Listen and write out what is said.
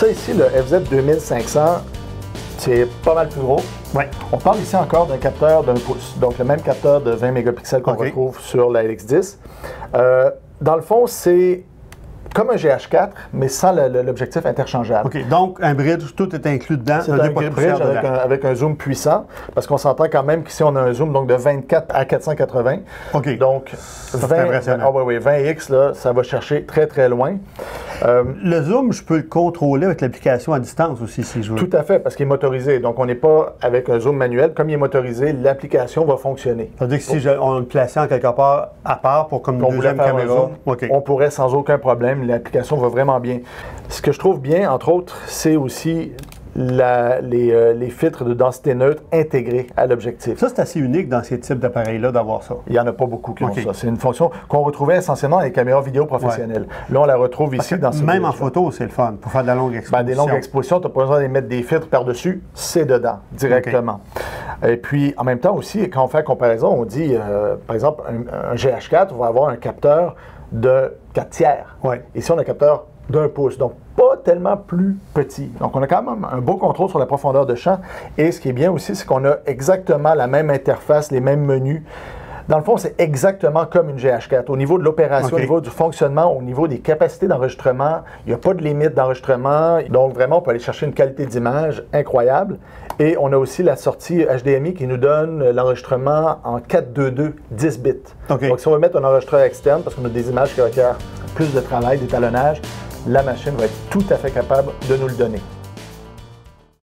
Ça ici, le FZ 2500, c'est pas mal plus gros. Ouais. On parle ici encore d'un capteur d'un pouce, donc le même capteur de 20 mégapixels qu'on retrouve sur la LX10. Euh, dans le fond, c'est comme un GH4, mais sans l'objectif interchangeable. OK. Donc, un bridge, tout est inclus dedans. C'est un un bridge avec un, avec un zoom puissant, parce qu'on s'entend quand même qu'ici on a un zoom donc de 24 à 480. OK. Donc, c'est 20, impressionnant. ah oui, oui, 20x, là, ça va chercher très, très loin. Euh, Le zoom, je peux le contrôler avec l'application à distance aussi, si je veux. tout à fait, parce qu'il est motorisé. Donc, on n'est pas avec un zoom manuel. Comme il est motorisé, l'application va fonctionner. C'est-à-dire que si je- on le plaçait en quelque part à part pour comme on deuxième caméra, zoom, on pourrait sans aucun problème. L'application va vraiment bien. Ce que je trouve bien, entre autres, c'est aussi la- les, euh, les filtres de densité neutre intégrés à l'objectif. Ça, c'est assez unique dans ces types d'appareils-là d'avoir ça. Il n'y en a pas beaucoup qui ont ça. C'est une fonction qu'on retrouvait essentiellement dans les caméras vidéo professionnelles. Là, on la retrouve Parce ici dans ce même en photo, c'est le fun pour faire de la longue exposition. Ben, des longues expositions, tu n'as pas besoin de mettre des filtres par-dessus, c'est dedans, directement. Et puis, en même temps aussi, quand on fait la comparaison, on dit, euh, par exemple, un, un GH4 va avoir un capteur de 4 tiers. Ouais. Ici, on a un capteur d'un pouce, donc pas tellement plus petit. Donc, on a quand même un beau contrôle sur la profondeur de champ. Et ce qui est bien aussi, c'est qu'on a exactement la même interface, les mêmes menus. Dans le fond, c'est exactement comme une GH4. Au niveau de l'opération, au niveau du fonctionnement, au niveau des capacités d'enregistrement, il n'y a pas de limite d'enregistrement. Donc, vraiment, on peut aller chercher une qualité d'image incroyable. Et on a aussi la sortie HDMI qui nous donne l'enregistrement en 4.2.2 10 bits. Donc, si on veut mettre un enregistreur externe, parce qu'on a des images qui requièrent plus de travail, d'étalonnage, la machine va être tout à fait capable de nous le donner.